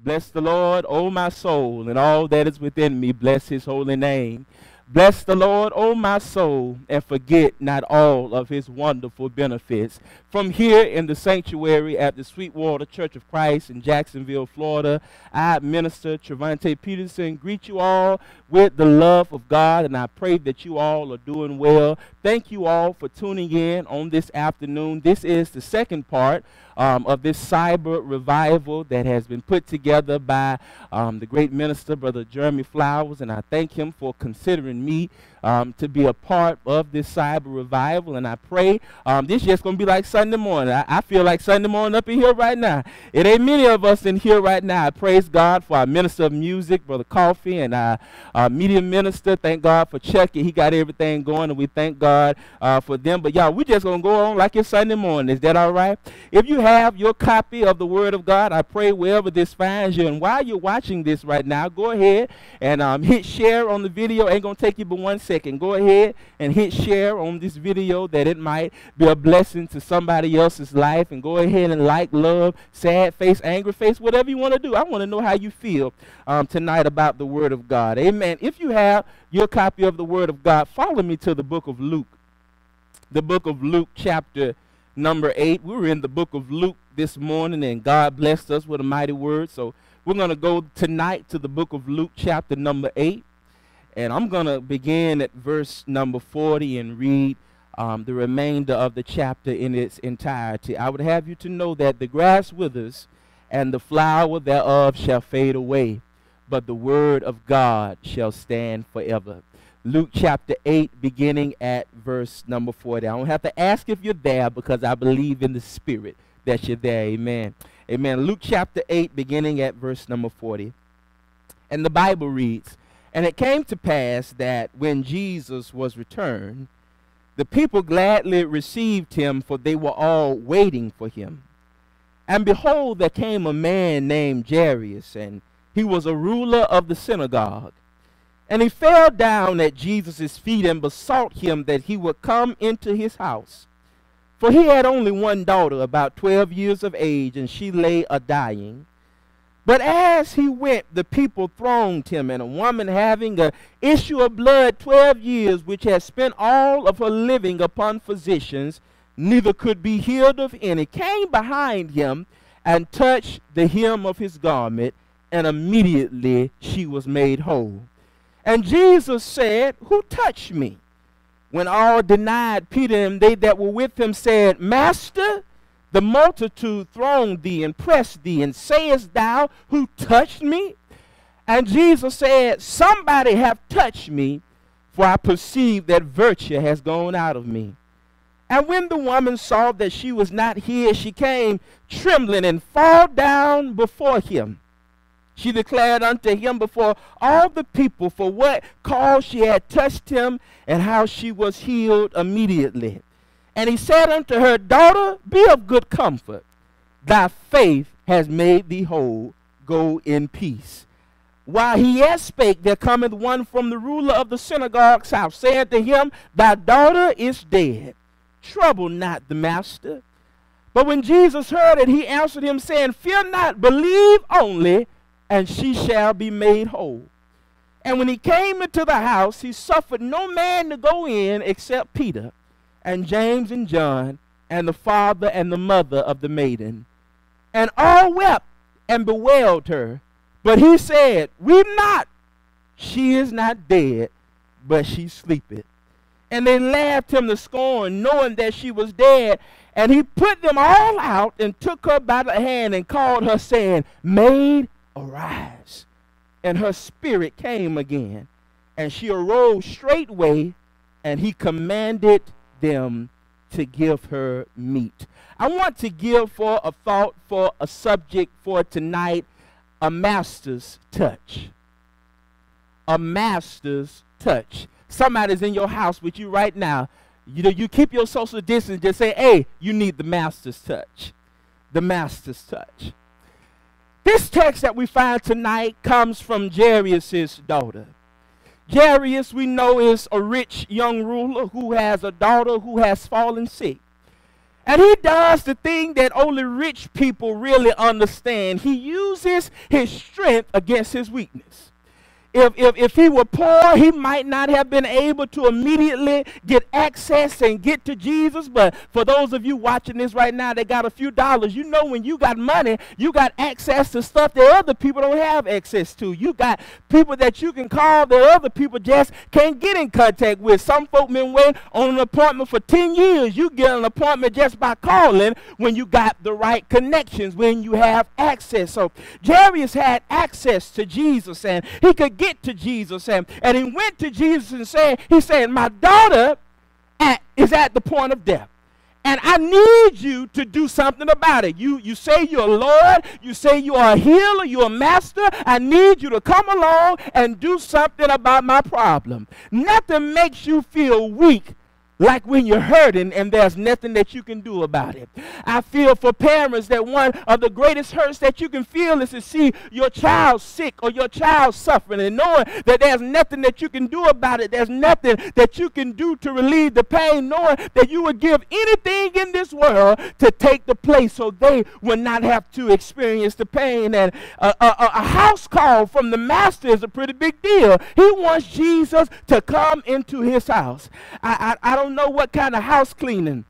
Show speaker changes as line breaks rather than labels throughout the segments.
Bless the Lord, O my soul, and all that is within me. Bless his holy name. Bless the Lord, O my soul, and forget not all of his wonderful benefits. From here in the sanctuary at the Sweetwater Church of Christ in Jacksonville, Florida, I, Minister Trevonte Peterson, greet you all with the love of God, and I pray that you all are doing well. Thank you all for tuning in on this afternoon. This is the second part um, of this cyber revival that has been put together by um, the great minister, Brother Jeremy Flowers, and I thank him for considering me um, to be a part of this cyber revival. And I pray um, this just going to be like Sunday morning. I, I, feel like Sunday morning up in here right now. It ain't many of us in here right now. I praise God for our minister of music, Brother Coffee, and our, our media minister. Thank God for Chucky. He got everything going, and we thank God uh, for them. But y'all, we just going to go on like it's Sunday morning. Is that all right? If you have your copy of the Word of God, I pray wherever this finds you. And while you're watching this right now, go ahead and um, hit share on the video. Ain't going to take you but one second. Go ahead and hit share on this video that it might be a blessing to somebody else's life. And go ahead and like, love, sad face, angry face, whatever you want to do. I want to know how you feel um, tonight about the Word of God. Amen. If you have your copy of the Word of God, follow me to the book of Luke. The book of Luke, chapter number 8. We were in the book of Luke this morning, and God blessed us with a mighty word. So we're going to go tonight to the book of Luke, chapter number 8. And I'm going to begin at verse number 40 and read um, the remainder of the chapter in its entirety. I would have you to know that the grass withers and the flower thereof shall fade away, but the word of God shall stand forever. Luke chapter 8, beginning at verse number 40. I don't have to ask if you're there because I believe in the spirit that you're there. Amen. Amen. Luke chapter 8, beginning at verse number 40. And the Bible reads, and it came to pass that when Jesus was returned, the people gladly received him, for they were all waiting for him. And behold, there came a man named Jairus, and he was a ruler of the synagogue. And he fell down at Jesus' feet and besought him that he would come into his house. For he had only one daughter, about twelve years of age, and she lay a dying. But as he went, the people thronged him, and a woman having an issue of blood twelve years, which had spent all of her living upon physicians, neither could be healed of any, came behind him and touched the hem of his garment, and immediately she was made whole. And Jesus said, Who touched me? When all denied Peter and they that were with him said, Master, the multitude thronged thee and pressed thee, and sayest thou, Who touched me? And Jesus said, Somebody have touched me, for I perceive that virtue has gone out of me. And when the woman saw that she was not here, she came trembling and fall down before him. She declared unto him before all the people for what cause she had touched him and how she was healed immediately. And he said unto her, Daughter, be of good comfort. Thy faith has made thee whole. Go in peace. While he yet spake, there cometh one from the ruler of the synagogue's house, saying to him, Thy daughter is dead. Trouble not the master. But when Jesus heard it, he answered him, saying, Fear not, believe only, and she shall be made whole. And when he came into the house, he suffered no man to go in except Peter and James and John and the father and the mother of the maiden. And all wept and bewailed her. But he said, Weep not. She is not dead, but she sleepeth. And they laughed him to scorn, knowing that she was dead. And he put them all out and took her by the hand and called her, saying, Maid, arise. And her spirit came again. And she arose straightway, and he commanded them to give her meat. I want to give for a thought for a subject for tonight a master's touch. A master's touch. Somebody's in your house with you right now. You know, you keep your social distance, just say, hey, you need the master's touch. The master's touch. This text that we find tonight comes from Jairus' daughter. Jairus, we know, is a rich young ruler who has a daughter who has fallen sick. And he does the thing that only rich people really understand. He uses his strength against his weakness if, if, if he were poor, he might not have been able to immediately get access and get to Jesus. But for those of you watching this right now that got a few dollars, you know when you got money, you got access to stuff that other people don't have access to. You got people that you can call that other people just can't get in contact with. Some folk been waiting on an appointment for 10 years. You get an appointment just by calling when you got the right connections, when you have access. So Jairus had access to Jesus and he could get to Jesus. And, and he went to Jesus and said, he said, my daughter at, is at the point of death. And I need you to do something about it. You, you say you're Lord. You say you are a healer. You're a master. I need you to come along and do something about my problem. Nothing makes you feel weak like when you're hurting and there's nothing that you can do about it. I feel for parents that one of the greatest hurts that you can feel is to see your child sick or your child suffering and knowing that there's nothing that you can do about it. There's nothing that you can do to relieve the pain, knowing that you would give anything in this world to take the place so they would not have to experience the pain. And a, a, a house call from the master is a pretty big deal. He wants Jesus to come into his house. I, I, I don't don't know what kind of house cleaning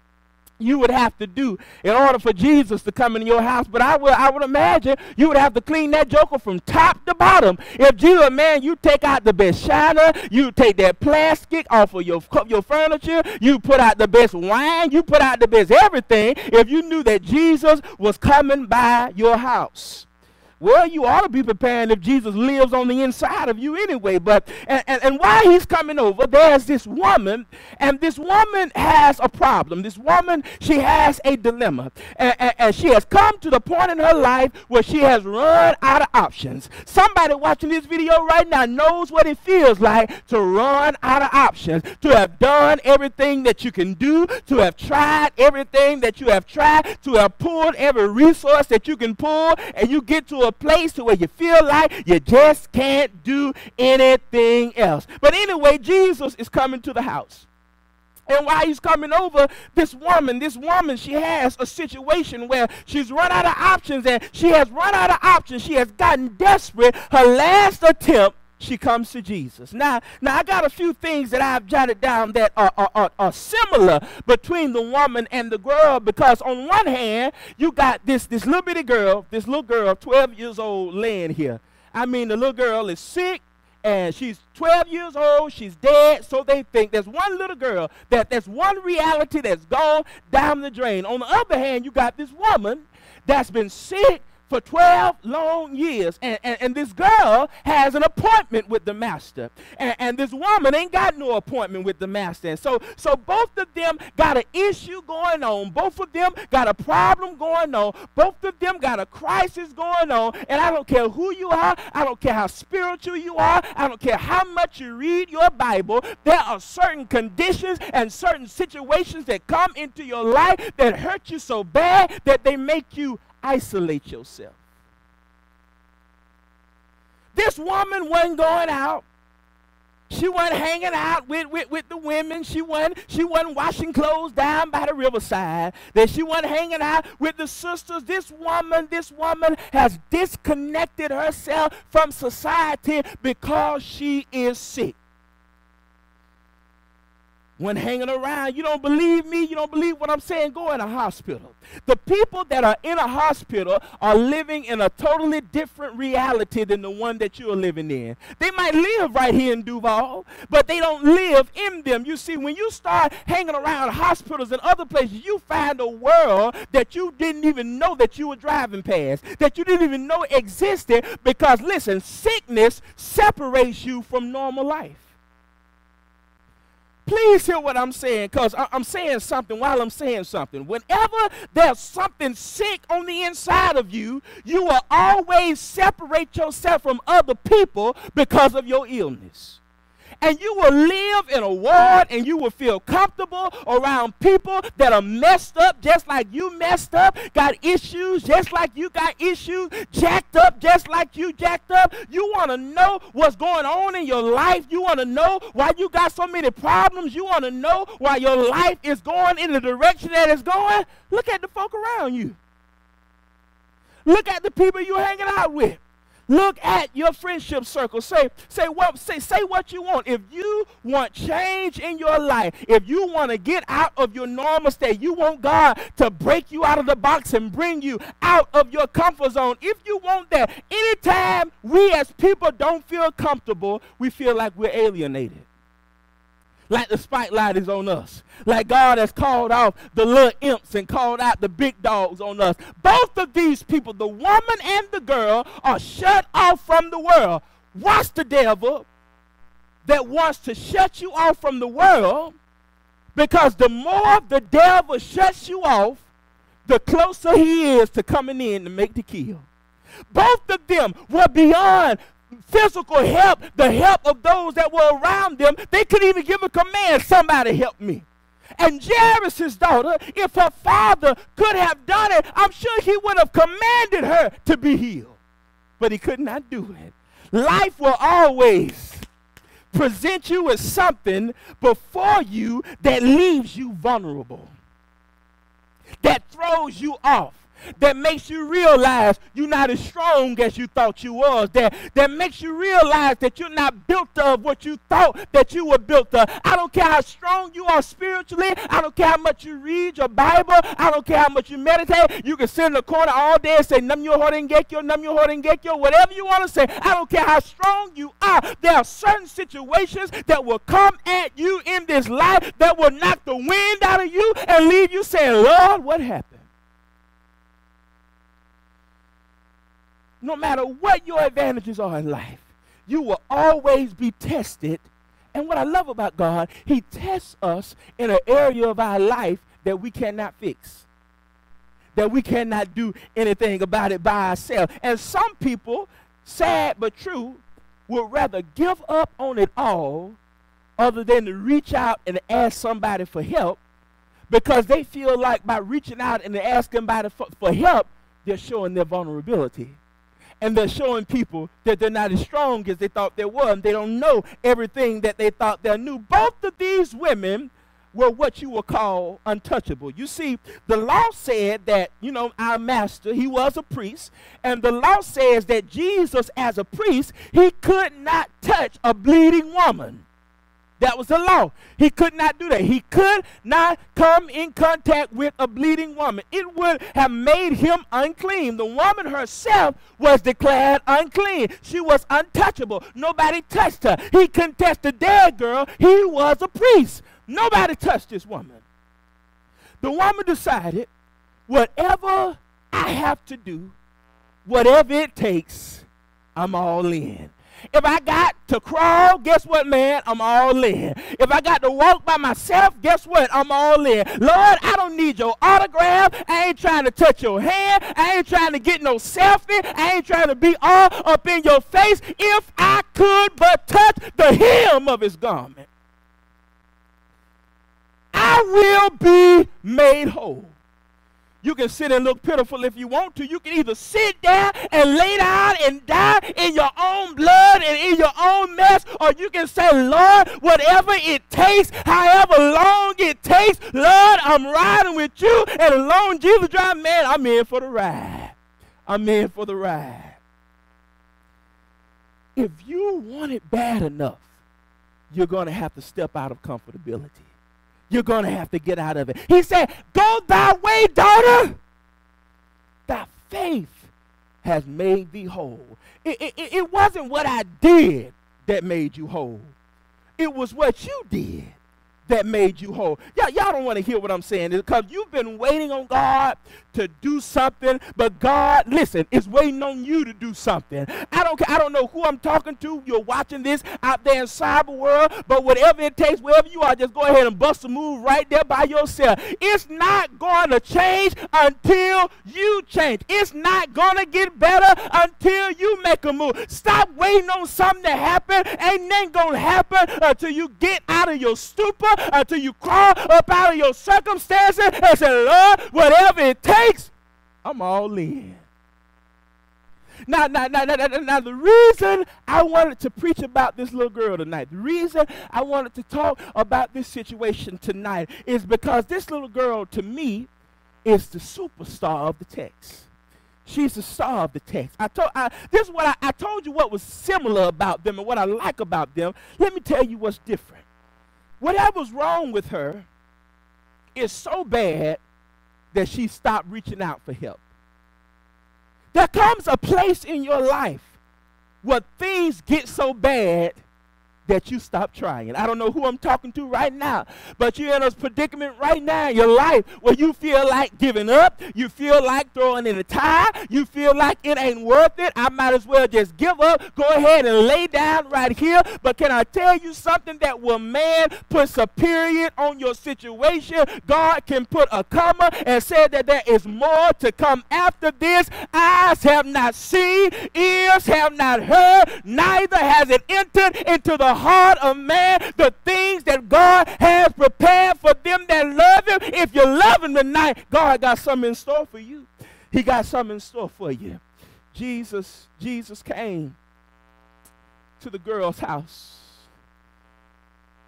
you would have to do in order for Jesus to come in your house. But I would, I would imagine you would have to clean that joker from top to bottom. If Jesus, a man, you take out the best china, you take that plastic off of your, your furniture, you put out the best wine, you put out the best everything, if you knew that Jesus was coming by your house. Well, you ought to be preparing if Jesus lives on the inside of you anyway. But and, and, and he's coming over, there's this woman, and this woman has a problem. This woman, she has a dilemma. And, and, and she has come to the point in her life where she has run out of options. Somebody watching this video right now knows what it feels like to run out of options, to have done everything that you can do, to have tried everything that you have tried, to have pulled every resource that you can pull, and you get to a a place to where you feel like you just can't do anything else. But anyway, Jesus is coming to the house. And while he's coming over, this woman, this woman, she has a situation where she's run out of options and she has run out of options. She has gotten desperate. Her last attempt she comes to Jesus. Now, now I got a few things that I've jotted down that are, are, are, are, similar between the woman and the girl because on one hand, you got this, this little bitty girl, this little girl, 12 years old, laying here. I mean, the little girl is sick and she's 12 years old, she's dead, so they think there's one little girl, that there's one reality that's gone down the drain. On the other hand, you got this woman that's been sick for 12 long years. And, and, and, this girl has an appointment with the master. And, and this woman ain't got no appointment with the master. And so, so both of them got an issue going on. Both of them got a problem going on. Both of them got a crisis going on. And I don't care who you are. I don't care how spiritual you are. I don't care how much you read your Bible. There are certain conditions and certain situations that come into your life that hurt you so bad that they make you isolate yourself. This woman wasn't going out. She wasn't hanging out with, with, with the women. She wasn't, she wasn't washing clothes down by the riverside. That she wasn't hanging out with the sisters. This woman, this woman has disconnected herself from society because she is sick when hanging around. You don't believe me? You don't believe what I'm saying? Go in a hospital. The people that are in a hospital are living in a totally different reality than the one that you're living in. They might live right here in Duval, but they don't live in them. You see, when you start hanging around hospitals and other places, you find a world that you didn't even know that you were driving past, that you didn't even know existed because, listen, sickness separates you from normal life. Please hear what I'm saying because I'm saying something while I'm saying something. Whenever there's something sick on the inside of you, you will always separate yourself from other people because of your illness. And you will live in a ward and you will feel comfortable around people that are messed up just like you messed up, got issues just like you got issues, jacked up just like you jacked up. You want to know what's going on in your life. You want to know why you got so many problems. You want to know why your life is going in the direction that it's going. Look at the folk around you. Look at the people you're hanging out with. Look at your friendship circle. Say, say what say, say what you want. If you want change in your life, if you want to get out of your normal state, you want God to break you out of the box and bring you out of your comfort zone. If you want that, anytime we as people don't feel comfortable, we feel like we're alienated like the spotlight is on us. Like God has called off the little imps and called out the big dogs on us. Both of these people, the woman and the girl, are shut off from the world. Watch the devil that wants to shut you off from the world because the more the devil shuts you off, the closer he is to coming in to make the kill. Both of them were beyond physical help, the help of those that were around them. They couldn't even give a command, somebody help me. And Jairus' daughter, if her father could have done it, I'm sure he would have commanded her to be healed. But he could not do it. Life will always present you with something before you that leaves you vulnerable, that throws you off that makes you realize you're not as strong as you thought you was, that, that makes you realize that you're not built of what you thought that you were built of. I don't care how strong you are spiritually. I don't care how much you read your Bible. I don't care how much you meditate. You can sit in the corner all day and say, Nam your heart and get your, Nam your heart and get your, whatever you want to say. I don't care how strong you are. There are certain situations that will come at you in this life that will knock the wind out of you and leave you saying, Lord, what happened? No matter what your advantages are in life, you will always be tested. And what I love about God, He tests us in an area of our life that we cannot fix, that we cannot do anything about it by ourselves. And some people, sad but true, would rather give up on it all other than to reach out and ask somebody for help because they feel like by reaching out and asking somebody for, for help, they're showing their vulnerability and they're showing people that they're not as strong as they thought they were, and they don't know everything that they thought they knew. Both of these women were what you would call untouchable. You see, the law said that, you know, our master, he was a priest, and the law says that Jesus, as a priest, he could not touch a bleeding woman. That was the law. He could not do that. He could not come in contact with a bleeding woman. It would have made him unclean. The woman herself was declared unclean. She was untouchable. Nobody touched her. He couldn't touch the dead girl. He was a priest. Nobody touched this woman. The woman decided, whatever I have to do, whatever it takes, I'm all in. If I got to crawl, guess what, man? I'm all in. If I got to walk by myself, guess what? I'm all in. Lord, I don't need your autograph. I ain't trying to touch your hand. I ain't trying to get no selfie. I ain't trying to be all up in your face. If I could but touch the hem of his garment, I will be made whole. You can sit and look pitiful if you want to. You can either sit there and lay down and die in your own blood and in your own mess, or you can say, Lord, whatever it takes, however long it takes, Lord, I'm riding with you. And as long Jesus drive, man, I'm in for the ride. I'm in for the ride. If you want it bad enough, you're going to have to step out of comfortability you're going to have to get out of it. He said, Go thy way, daughter. Thy faith has made thee whole. It, it, it wasn't what I did that made you whole, it was what you did that made you whole. Y'all, y'all don't want to hear what I'm saying because you've been waiting on God to do something, but God, listen, is waiting on you to do something. I don't I don't know who I'm talking to. You're watching this out there in cyber world, but whatever it takes, wherever you are, just go ahead and bust a move right there by yourself. It's not going to change until you change. It's not going to get better until you make a move. Stop waiting on something to happen. Ain't nothing going to happen until you get out of your stupor, until you crawl up out of your circumstances and say, Lord, whatever it takes, I'm all in. Now, now, now, now, now, the reason I wanted to preach about this little girl tonight, the reason I wanted to talk about this situation tonight is because this little girl, to me, is the superstar of the text. She's the star of the text. I told I, this is what I, I told you what was similar about them and what I like about them. Let me tell you what's different. Whatever's wrong with her is so bad that she stopped reaching out for help. There comes a place in your life where things get so bad that you stop trying. I don't know who I'm talking to right now, but you're in a predicament right now in your life where you feel like giving up, you feel like throwing in a tie, you feel like it ain't worth it. I might as well just give up, go ahead and lay down right here. But can I tell you something that will man puts a period on your situation? God can put a comma and say that there is more to come after this. Eyes have not seen, ears have not heard, neither has it entered into the heart of man the things that God has prepared for them that love him. If you love him tonight, God got something in store for you. He got something in store for you. Jesus, Jesus came to the girl's house.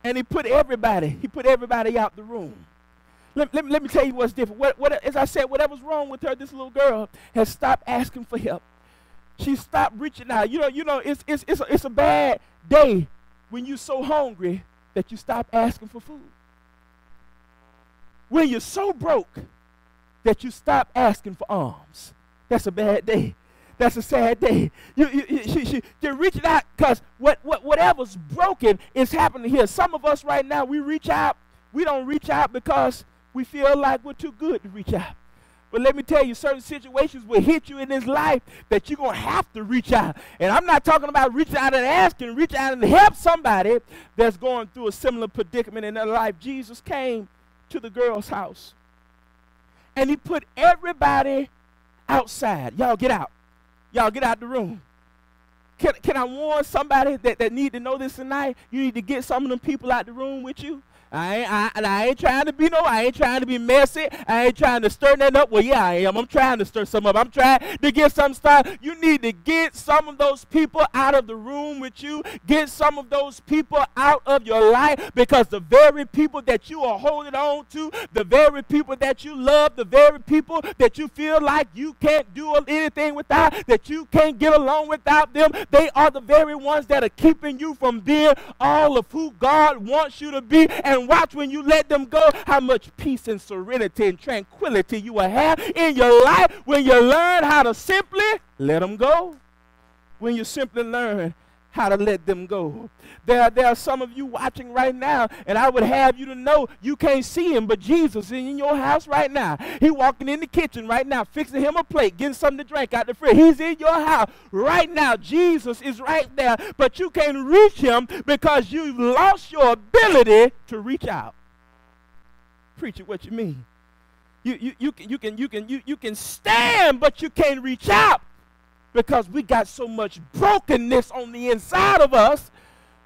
And he put everybody, he put everybody out the room. Let, let, let me tell you what's different. What, what, as I said, whatever's wrong with her, this little girl has stopped asking for help. She stopped reaching out. You know, you know, it's, it's, it's, a, it's a bad day when you're so hungry that you stop asking for food. When you're so broke that you stop asking for alms. That's a bad day. That's a sad day. You, you, you, she, you're out because what, what, whatever's broken is happening here. Some of us right now, we reach out. We don't reach out because we feel like we're too good to reach out. But let me tell you, certain situations will hit you in this life that you're going to have to reach out. And I'm not talking about reaching out and asking, reach out and help somebody that's going through a similar predicament in their life. Jesus came to the girl's house and he put everybody outside. Y'all get out. Y'all get out the room. Can, can I warn somebody that, that need to know this tonight? You need to get some of them people out the room with you I ain't, I, I ain't trying to be no, I ain't trying to be messy. I ain't trying to stir that up. Well, yeah, I am. I'm trying to stir some up. I'm trying to get some started. You need to get some of those people out of the room with you. Get some of those people out of your life because the very people that you are holding on to, the very people that you love, the very people that you feel like you can't do anything without, that you can't get along without them, they are the very ones that are keeping you from being all of who God wants you to be. And and watch when you let them go how much peace and serenity and tranquility you will have in your life when you learn how to simply let them go. When you simply learn how to let them go. There, there are some of you watching right now, and I would have you to know you can't see him, but Jesus is in your house right now. He walking in the kitchen right now, fixing him a plate, getting something to drink out the fridge. He's in your house right now. Jesus is right there, but you can't reach him because you've lost your ability to reach out. Preach it what you mean. You, you, you, can, you, can, you, can, you, you can stand, but you can't reach out because we got so much brokenness on the inside of us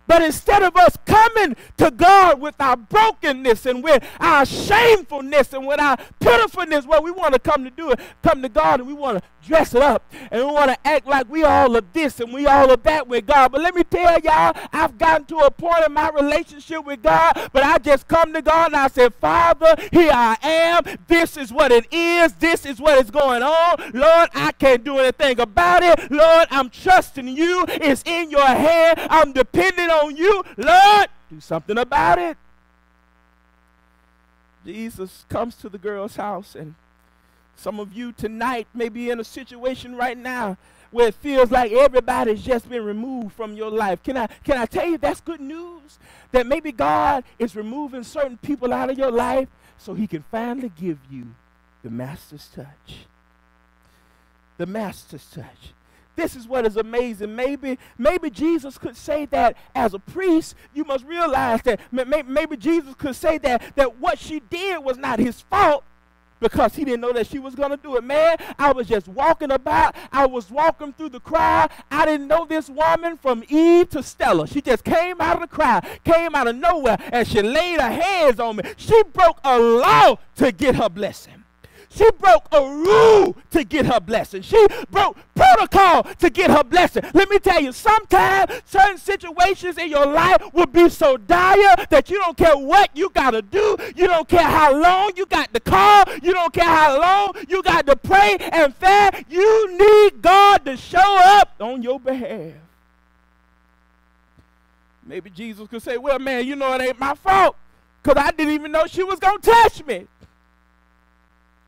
but instead of us coming to God with our brokenness and with our shamefulness and with our pitifulness, what we want to come to do is come to God and we want to dress it up and we want to act like we all of this and we all of that with God. But let me tell y'all, I've gotten to a point in my relationship with God, but I just come to God and I said, Father, here I am. This is what it is. This is what is going on. Lord, I can't do anything about it. Lord, I'm trusting you. It's in your hand. I'm depending on you. Lord, do something about it. Jesus comes to the girl's house and some of you tonight may be in a situation right now where it feels like everybody's just been removed from your life. Can I, can I tell you that's good news? That maybe God is removing certain people out of your life so he can finally give you the master's touch. The master's touch. This is what is amazing. Maybe, maybe Jesus could say that as a priest, you must realize that maybe Jesus could say that, that what she did was not his fault, because he didn't know that she was going to do it. Man, I was just walking about. I was walking through the crowd. I didn't know this woman from Eve to Stella. She just came out of the crowd, came out of nowhere, and she laid her hands on me. She broke a law to get her blessing. She broke a rule to get her blessing. She broke protocol to get her blessing. Let me tell you, sometimes certain situations in your life will be so dire that you don't care what you got to do. You don't care how long you got to call. You don't care how long you got to pray and fast. You need God to show up on your behalf. Maybe Jesus could say, well, man, you know it ain't my fault because I didn't even know she was going to touch me.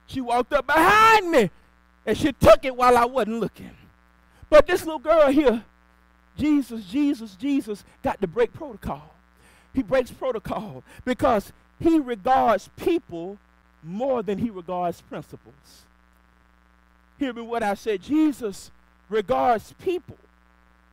She walked up behind me and she took it while I wasn't looking. But this little girl here, Jesus, Jesus, Jesus, got to break protocol. He breaks protocol because he regards people more than he regards principles. Hear me what I said. Jesus regards people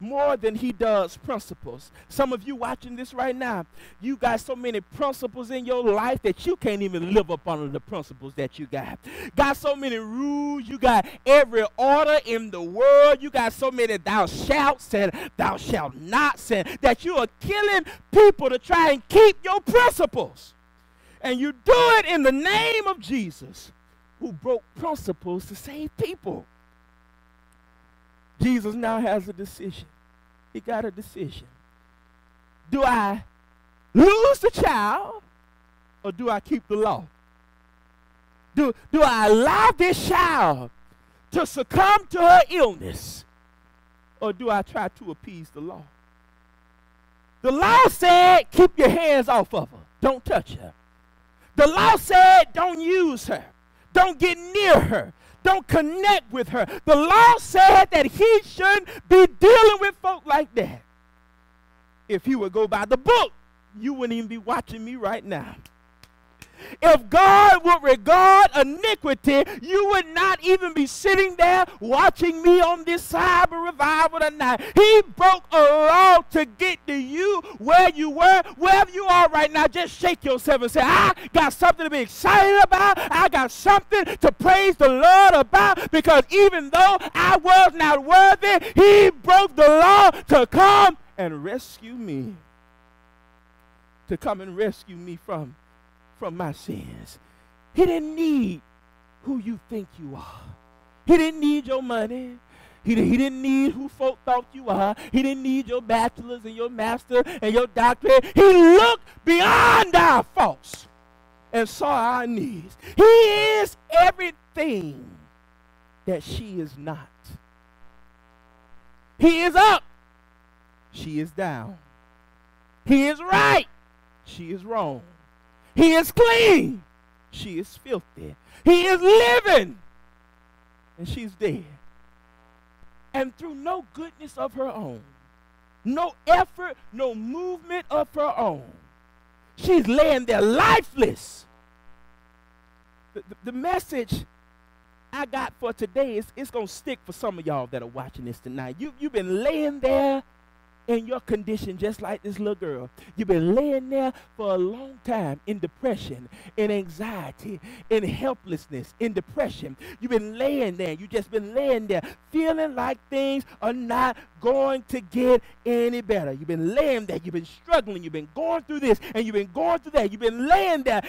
more than he does principles. Some of you watching this right now, you got so many principles in your life that you can't even live up under the principles that you got. Got so many rules, you got every order in the world, you got so many thou shalt and thou shalt not that you are killing people to try and keep your principles. And you do it in the name of Jesus, who broke principles to save people. Jesus now has a decision he got a decision. Do I lose the child or do I keep the law? Do, do I allow this child to succumb to her illness or do I try to appease the law? The law said, keep your hands off of her. Don't touch her. The law said, don't use her. Don't get near her don't connect with her. The law said that he shouldn't be dealing with folk like that. If he would go by the book, you wouldn't even be watching me right now. If God would regard iniquity, you would not even be sitting there watching me on this cyber revival tonight. He broke a law to get to you where you were, wherever you are right now. Just shake yourself and say, I got something to be excited about. I got something to praise the Lord about because even though I was not worthy, He broke the law to come and rescue me. To come and rescue me from from my sins. He didn't need who you think you are. He didn't need your money. He, he didn't need who folk thought you are. He didn't need your bachelor's and your master and your doctorate. He looked beyond our faults and saw our needs. He is everything that she is not. He is up. She is down. He is right. She is wrong. He is clean. She is filthy. He is living. And she's dead. And through no goodness of her own, no effort, no movement of her own, she's laying there lifeless. The, the, the message I got for today is it's going to stick for some of y'all that are watching this tonight. You, you've been laying there in your condition just like this little girl. You've been laying there for a long time in depression, in anxiety, in helplessness, in depression. You've been laying there. You've just been laying there feeling like things are not going to get any better. You've been laying there. You've been struggling. You've been going through this and you've been going through that. You've been laying there.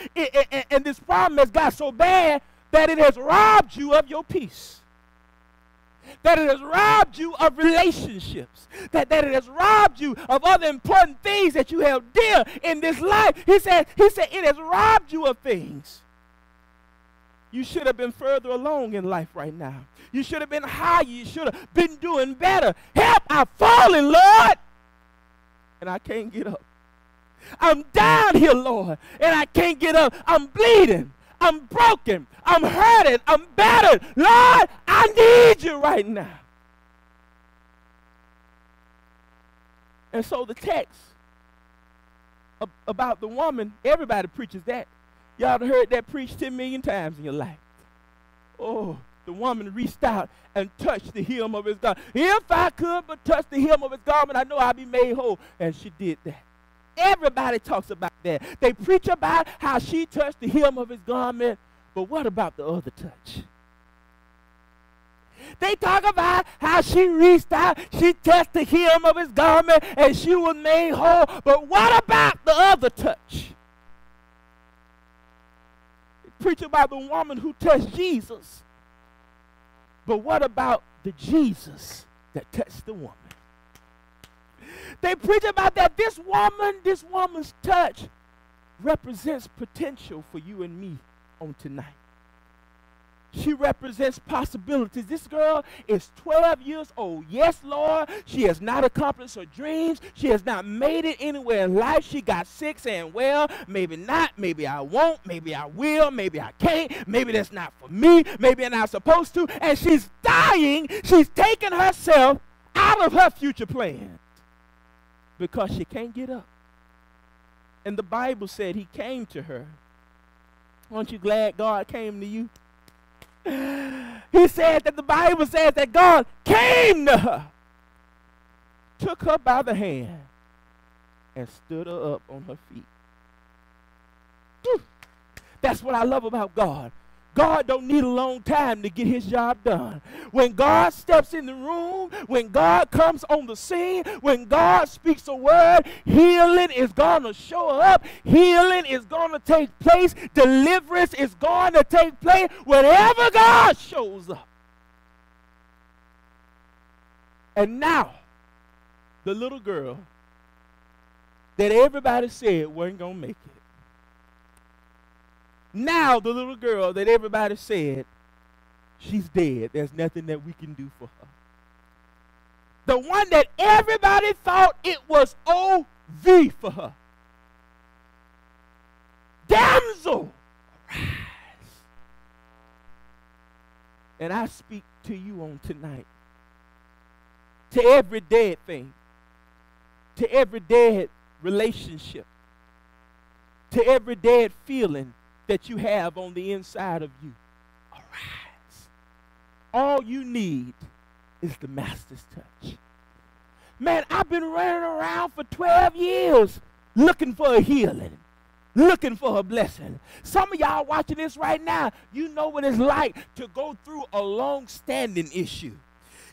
and this problem has got so bad that it has robbed you of your peace that it has robbed you of relationships, that, that it has robbed you of other important things that you have dear in this life. He said, he said, it has robbed you of things. You should have been further along in life right now. You should have been higher. You should have been doing better. Help, I've fallen, Lord. And I can't get up. I'm down here, Lord, and I can't get up. I'm bleeding. I'm broken. I'm hurted. I'm battered. Lord, I need you right now. And so the text about the woman, everybody preaches that. Y'all heard that preached 10 million times in your life. Oh, the woman reached out and touched the hem of his garment. If I could but touch the hem of his garment, I know I'd be made whole. And she did that. Everybody talks about that. They preach about how she touched the hem of his garment, but what about the other touch? They talk about how she reached out, she touched the hem of his garment, and she was made whole. But what about the other touch? Preach about the woman who touched Jesus. But what about the Jesus that touched the woman? They preach about that this woman, this woman's touch represents potential for you and me on tonight. She represents possibilities. This girl is 12 years old. Yes, Lord, she has not accomplished her dreams. She has not made it anywhere in life. She got sick saying, well, maybe not. Maybe I won't. Maybe I will. Maybe I can't. Maybe that's not for me. Maybe I'm not supposed to. And she's dying. She's taking herself out of her future plans because she can't get up. And the Bible said he came to her. Aren't you glad God came to you? He said that the Bible says that God came to her, took her by the hand, and stood her up on her feet. That's what I love about God. God don't need a long time to get his job done. When God steps in the room, when God comes on the scene, when God speaks a word, healing is going to show up. Healing is going to take place. Deliverance is going to take place whenever God shows up. And now, the little girl that everybody said wasn't going to make it now, the little girl that everybody said, she's dead. There's nothing that we can do for her. The one that everybody thought it was OV for her. Damsel, arise. And I speak to you on tonight. To every dead thing. To every dead relationship. To every dead feeling that you have on the inside of you. Arise. All you need is the master's touch. Man, I've been running around for 12 years looking for a healing, looking for a blessing. Some of y'all watching this right now, you know what it's like to go through a long standing issue.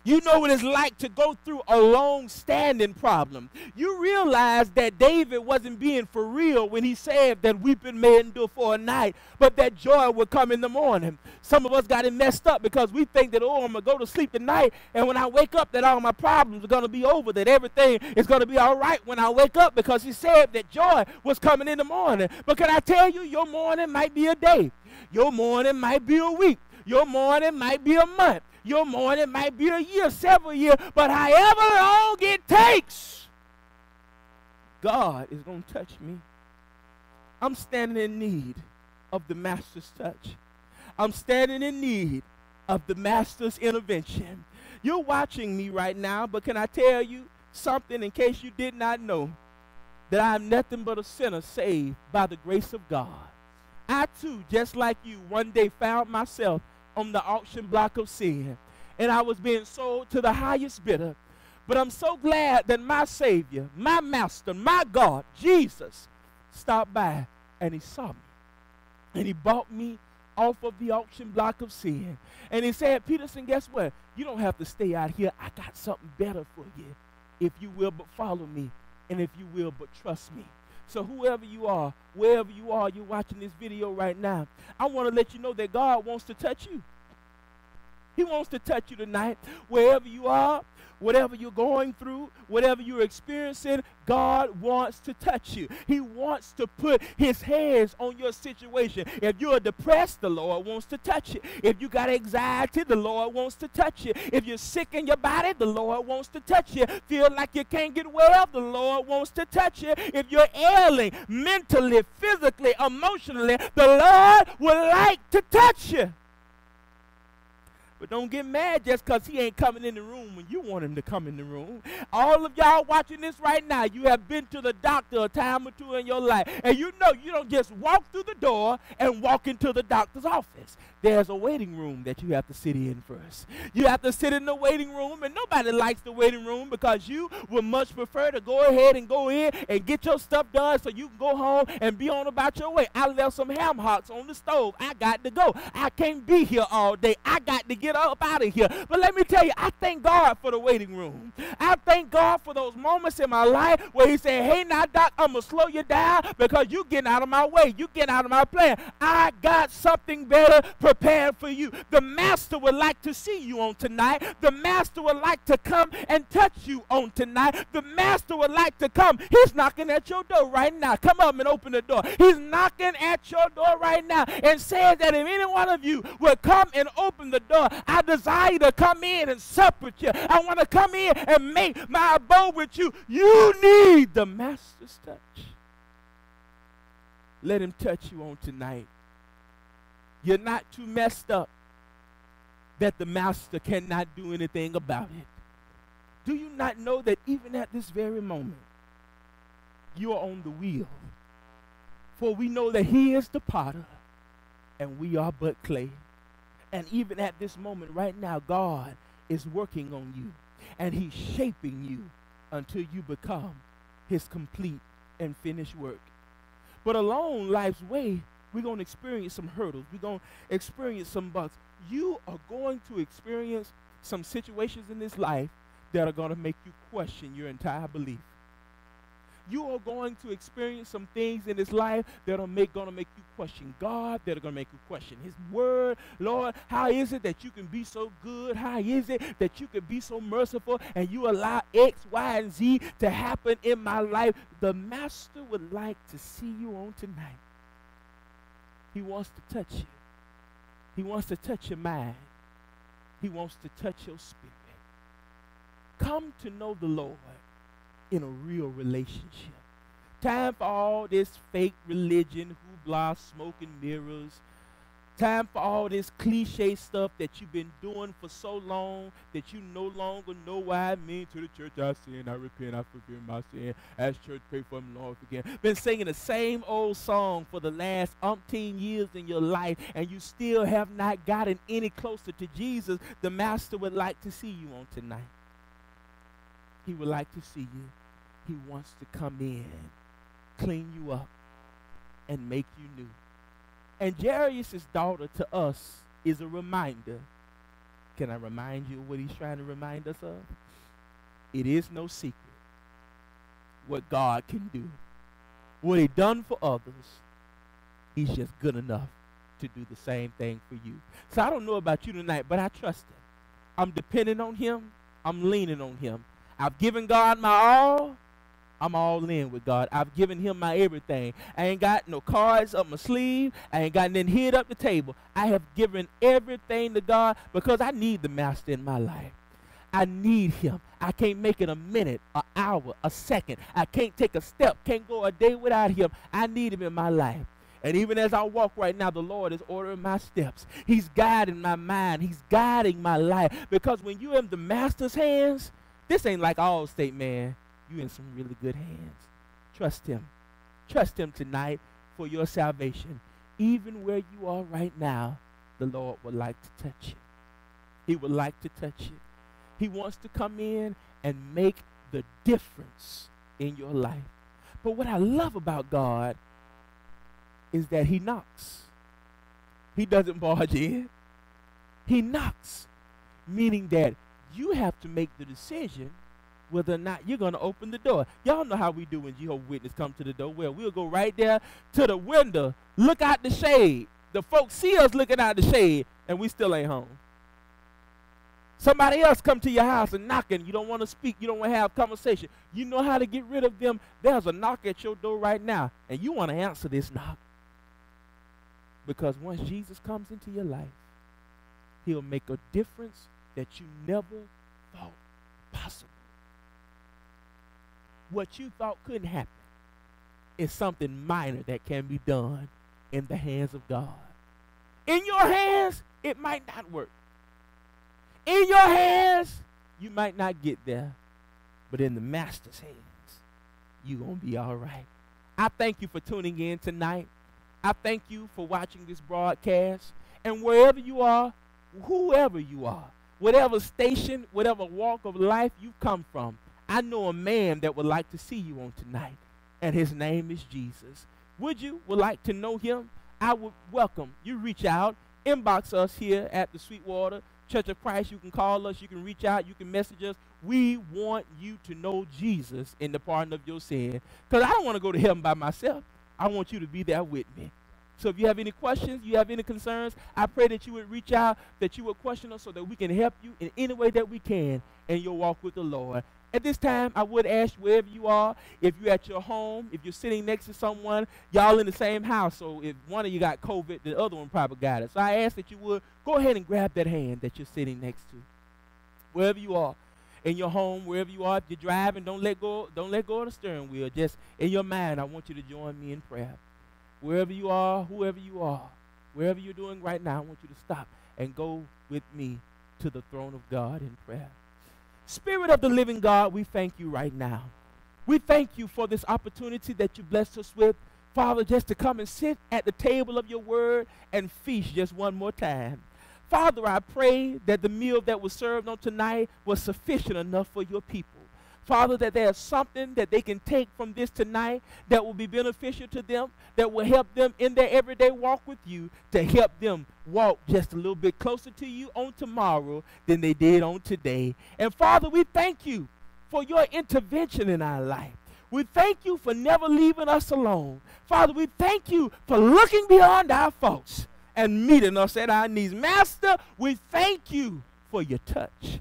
You know what it's like to go through a long standing problem. You realize that David wasn't being for real when he said that weeping may endure for a night, but that joy will come in the morning. Some of us got it messed up because we think that, oh, I'm going to go to sleep tonight, and when I wake up, that all my problems are going to be over, that everything is going to be all right when I wake up because he said that joy was coming in the morning. But can I tell you, your morning might be a day, your morning might be a week, your morning might be a month. Your morning might be a year, several years, but however long it takes, God is going to touch me. I'm standing in need of the Master's touch. I'm standing in need of the Master's intervention. You're watching me right now, but can I tell you something in case you did not know? That I'm nothing but a sinner saved by the grace of God. I too, just like you, one day found myself on the auction block of sin. And I was being sold to the highest bidder. But I'm so glad that my Savior, my Master, my God, Jesus, stopped by and he saw me. And he bought me off of the auction block of sin. And he said, Peterson, guess what? You don't have to stay out here. I got something better for you. If you will but follow me, and if you will but trust me. So whoever you are, wherever you are, you're watching this video right now, I want to let you know that God wants to touch you. He wants to touch you tonight, wherever you are, whatever you're going through, whatever you're experiencing, God wants to touch you. He wants to put his hands on your situation. If you're depressed, the Lord wants to touch you. If you got anxiety, the Lord wants to touch you. If you're sick in your body, the Lord wants to touch you. Feel like you can't get well, the Lord wants to touch you. If you're ailing mentally, physically, emotionally, the Lord would like to touch you. But don't get mad just because he ain't coming in the room when you want him to come in the room. All of y'all watching this right now, you have been to the doctor a time or two in your life. And you know you don't just walk through the door and walk into the doctor's office. There's a waiting room that you have to sit in first. You have to sit in the waiting room, and nobody likes the waiting room because you would much prefer to go ahead and go in and get your stuff done so you can go home and be on about your way. I left some ham hocks on the stove. I got to go. I can't be here all day. I got to get up out of here. But let me tell you, I thank God for the waiting room. I thank God for those moments in my life where He said, Hey, now, Doc, I'm going to slow you down because you getting out of my way. You getting out of my plan. I got something better prepared for you. The Master would like to see you on tonight. The Master would like to come and touch you on tonight. The Master would like to come. He's knocking at your door right now. Come up and open the door. He's knocking at your door right now and says that if any one of you would come and open the door, I desire to come in and sup with you. I want to come in and make my abode with you. You need the Master's touch. Let him touch you on tonight. You're not too messed up that the master cannot do anything about it. Do you not know that even at this very moment, you are on the wheel? For we know that he is the potter and we are but clay. And even at this moment right now, God is working on you and he's shaping you until you become his complete and finished work. But along life's way, we're going to experience some hurdles. We're going to experience some bugs. You are going to experience some situations in this life that are going to make you question your entire belief. You are going to experience some things in this life that are make, going to make you question God, that are going to make you question His Word. Lord, how is it that you can be so good? How is it that you can be so merciful and you allow X, Y, and Z to happen in my life? The Master would like to see you on tonight. He wants to touch you. He wants to touch your mind. He wants to touch your spirit. Come to know the Lord in a real relationship. Time for all this fake religion, hoopla, smoke and mirrors, Time for all this cliche stuff that you've been doing for so long that you no longer know why I mean to the church I sin, I repent, I forgive my sin. As church, pray for them, Lord, again. Been singing the same old song for the last umpteen years in your life, and you still have not gotten any closer to Jesus. The Master would like to see you on tonight. He would like to see you. He wants to come in, clean you up, and make you new. And Jairus' daughter to us is a reminder. Can I remind you what he's trying to remind us of? It is no secret what God can do. What he done for others, he's just good enough to do the same thing for you. So I don't know about you tonight, but I trust him. I'm depending on him. I'm leaning on him. I've given God my all. I'm all in with God. I've given him my everything. I ain't got no cards up my sleeve. I ain't got nothing hid up the table. I have given everything to God because I need the master in my life. I need him. I can't make it a minute, an hour, a second. I can't take a step, can't go a day without him. I need him in my life. And even as I walk right now, the Lord is ordering my steps. He's guiding my mind. He's guiding my life. Because when you're in the master's hands, this ain't like Allstate, man you in some really good hands. Trust him. Trust him tonight for your salvation. Even where you are right now, the Lord would like to touch you. He would like to touch you. He wants to come in and make the difference in your life. But what I love about God is that he knocks. He doesn't barge in. He knocks, meaning that you have to make the decision whether or not you're going to open the door. Y'all know how we do when Jehovah's Witness come to the door. Well, we'll go right there to the window, look out the shade. The folks see us looking out the shade, and we still ain't home. Somebody else come to your house and knocking. You don't want to speak. You don't want to have conversation. You know how to get rid of them. There's a knock at your door right now, and you want to answer this knock. Because once Jesus comes into your life, he'll make a difference that you never what you thought couldn't happen is something minor that can be done in the hands of God. In your hands, it might not work. In your hands, you might not get there, but in the master's hands, you're going to be all right. I thank you for tuning in tonight. I thank you for watching this broadcast. And wherever you are, whoever you are, whatever station, whatever walk of life you come from, I know a man that would like to see you on tonight, and his name is Jesus. Would you would like to know him? I would welcome you reach out, inbox us here at the Sweetwater Church of Christ. You can call us, you can reach out, you can message us. We want you to know Jesus in the pardon of your sin. Because I don't want to go to heaven by myself. I want you to be there with me. So if you have any questions, you have any concerns, I pray that you would reach out, that you would question us so that we can help you in any way that we can in your walk with the Lord. At this time, I would ask wherever you are, if you're at your home, if you're sitting next to someone, y'all in the same house. So if one of you got COVID, the other one probably got it. So I ask that you would go ahead and grab that hand that you're sitting next to. Wherever you are, in your home, wherever you are, if you're driving, don't let go, don't let go of the steering wheel. Just in your mind, I want you to join me in prayer. Wherever you are, whoever you are, wherever you're doing right now, I want you to stop and go with me to the throne of God in prayer. Spirit of the living God, we thank you right now. We thank you for this opportunity that you blessed us with, Father, just to come and sit at the table of your word and feast just one more time. Father, I pray that the meal that was served on tonight was sufficient enough for your people. Father, that there's something that they can take from this tonight that will be beneficial to them, that will help them in their everyday walk with you, to help them walk just a little bit closer to you on tomorrow than they did on today. And Father, we thank you for your intervention in our life. We thank you for never leaving us alone. Father, we thank you for looking beyond our faults and meeting us at our knees. Master, we thank you for your touch.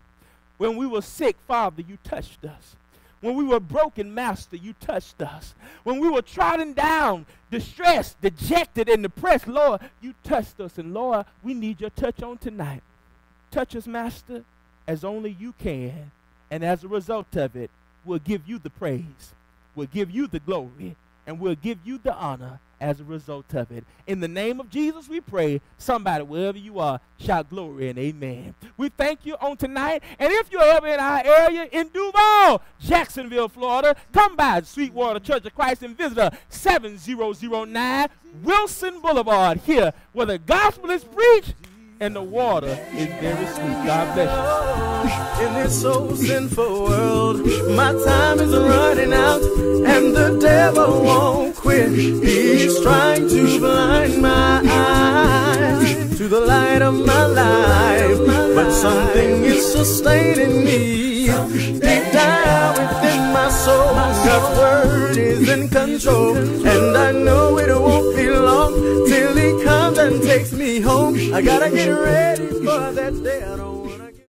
When we were sick, Father, you touched us. When we were broken, Master, you touched us. When we were trodden down, distressed, dejected, and depressed, Lord, you touched us. And Lord, we need your touch on tonight. Touch us, Master, as only you can. And as a result of it, we'll give you the praise, we'll give you the glory, and we'll give you the honor as a result of it. In the name of Jesus, we pray. Somebody, wherever you are, shout glory and amen. We thank you on tonight. And if you're ever in our area in Duval, Jacksonville, Florida, come by Sweetwater Church of Christ and visit us 7009 Wilson Boulevard here where the gospel is preached and the water is very sweet. God bless
you. In this so sinful world, my time is running out, and the devil won't quit. He's trying to blind my eyes to the light of my life, but something is sustaining me deep down within my soul. God's word is in control, and I know it won't be long till He comes and takes me home. I gotta get ready for that day.